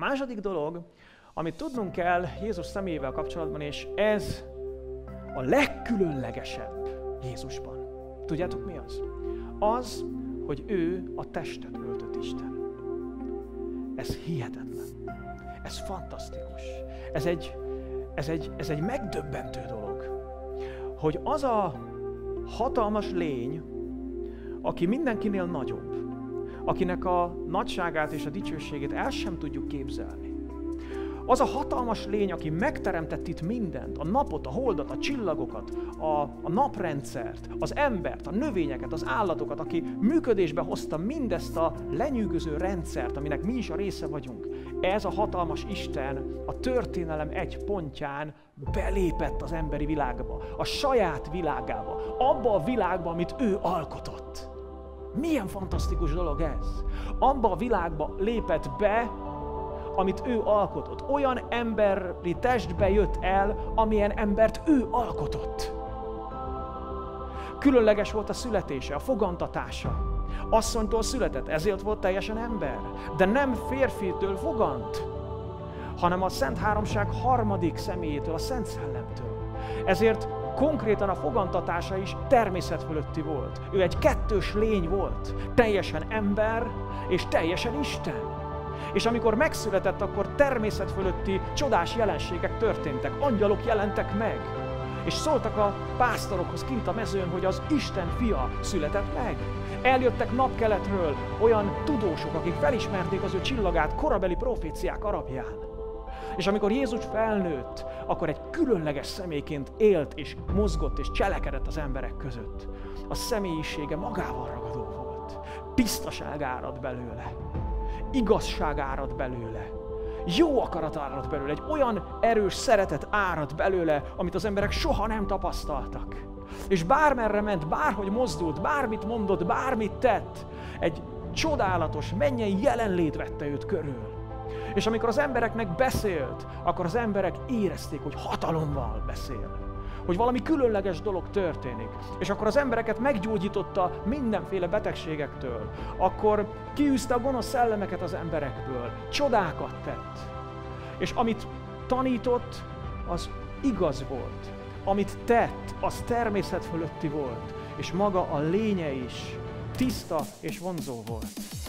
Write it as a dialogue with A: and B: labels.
A: Második dolog, amit tudnunk kell Jézus személyével kapcsolatban, és ez a legkülönlegesebb Jézusban. Tudjátok mi az? Az, hogy ő a testet öltött Isten. Ez hihetetlen. Ez fantasztikus. Ez egy, ez egy, ez egy megdöbbentő dolog, hogy az a hatalmas lény, aki mindenkinél nagyobb, akinek a nagyságát és a dicsőségét el sem tudjuk képzelni, az a hatalmas lény, aki megteremtett itt mindent, a napot, a holdat, a csillagokat, a, a naprendszert, az embert, a növényeket, az állatokat, aki működésbe hozta mindezt a lenyűgöző rendszert, aminek mi is a része vagyunk. Ez a hatalmas Isten a történelem egy pontján belépett az emberi világba, a saját világába, abba a világba, amit ő alkotott. Milyen fantasztikus dolog ez! Abba a világba lépett be, amit ő alkotott. Olyan emberi testbe jött el, amilyen embert ő alkotott. Különleges volt a születése, a fogantatása. Asszonytól született, ezért volt teljesen ember. De nem férfitől fogant, hanem a Szent Háromság harmadik személyétől, a Szent Szellemtől. Ezért konkrétan a fogantatása is természet fölötti volt. Ő egy kettős lény volt, teljesen ember és teljesen Isten. És amikor megszületett, akkor természet fölötti csodás jelenségek történtek, angyalok jelentek meg. És szóltak a pásztorokhoz kint a mezőn, hogy az Isten fia született meg. Eljöttek napkeletről olyan tudósok, akik felismerték az ő csillagát korabeli proféciák alapján. És amikor Jézus felnőtt, akkor egy különleges személyként élt és mozgott és cselekedett az emberek között. A személyisége magával ragadó volt. Tisztaság árad belőle igazság árad belőle. Jó akarat árad belőle, egy olyan erős szeretet árad belőle, amit az emberek soha nem tapasztaltak. És bármerre ment, bárhogy mozdult, bármit mondott, bármit tett, egy csodálatos, mennyei jelenlét vette őt körül. És amikor az embereknek beszélt, akkor az emberek érezték, hogy hatalommal beszél hogy valami különleges dolog történik. És akkor az embereket meggyógyította mindenféle betegségektől. Akkor kiűzte a gonosz szellemeket az emberekből. Csodákat tett. És amit tanított, az igaz volt. Amit tett, az természet fölötti volt. És maga a lénye is tiszta és vonzó volt.